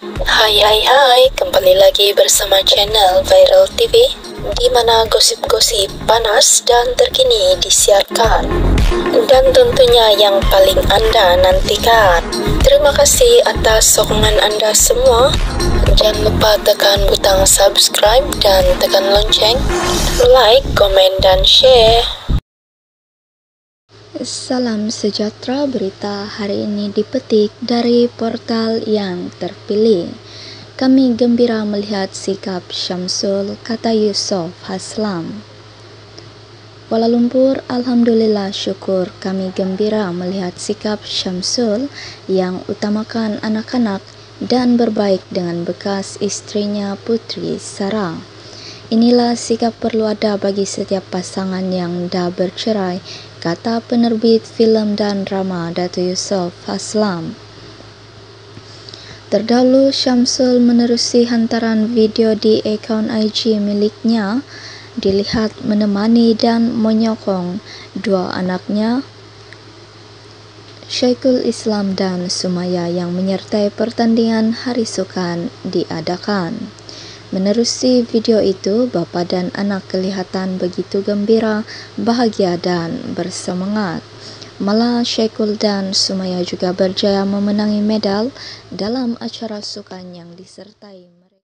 Hai hai hai, kembali lagi bersama channel Viral TV di mana gosip-gosip panas dan terkini disiarkan dan tentunya yang paling Anda nantikan. Terima kasih atas sokongan Anda semua. Jangan lupa tekan butang subscribe dan tekan lonceng, like, komen, dan share. Salam sejahtera berita hari ini dipetik dari portal yang terpilih. Kami gembira melihat sikap Syamsul, kata Yusof Haslam. Kuala Lumpur, Alhamdulillah syukur kami gembira melihat sikap Syamsul yang utamakan anak-anak dan berbaik dengan bekas istrinya Putri Sarah. Inilah sikap perlu ada bagi setiap pasangan yang dah bercerai, kata penerbit filem dan drama Datu Yusof Aslam. Terdahulu Syamsul menerusi hantaran video di akaun IG miliknya dilihat menemani dan menyokong dua anaknya Syekhul Islam dan Sumaya yang menyertai pertandingan Hari Sukan diadakan. Menerusi video itu, bapa dan anak kelihatan begitu gembira, bahagia dan bersemangat. Malah Syekhul dan Sumaya juga berjaya memenangi medal dalam acara sukan yang disertai.